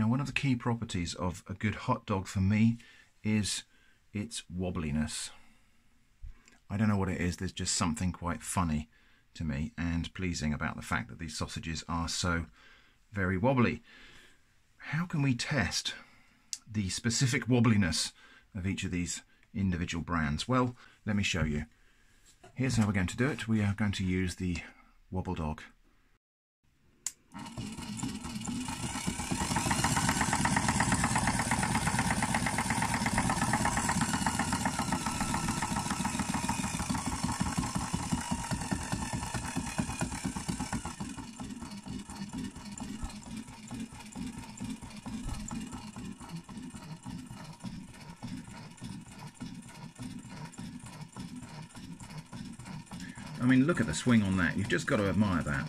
Now, one of the key properties of a good hot dog for me is its wobbliness. I don't know what it is, there's just something quite funny to me and pleasing about the fact that these sausages are so very wobbly. How can we test the specific wobbliness of each of these individual brands? Well, let me show you. Here's how we're going to do it. We are going to use the Wobble Dog I mean, look at the swing on that. You've just got to admire that.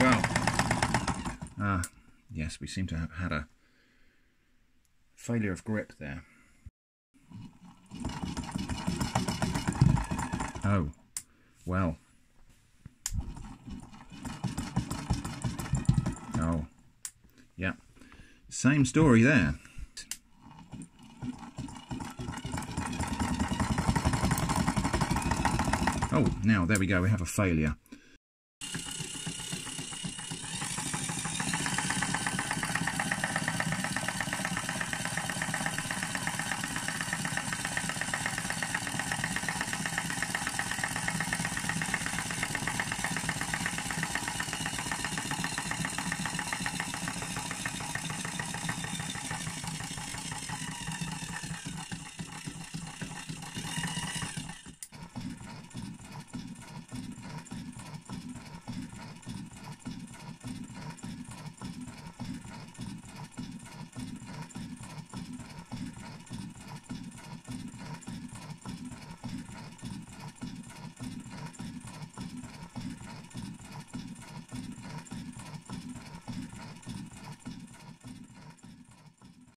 Well, ah, yes, we seem to have had a failure of grip there. Oh, well. Oh, yeah. Same story there. Oh, now there we go, we have a failure.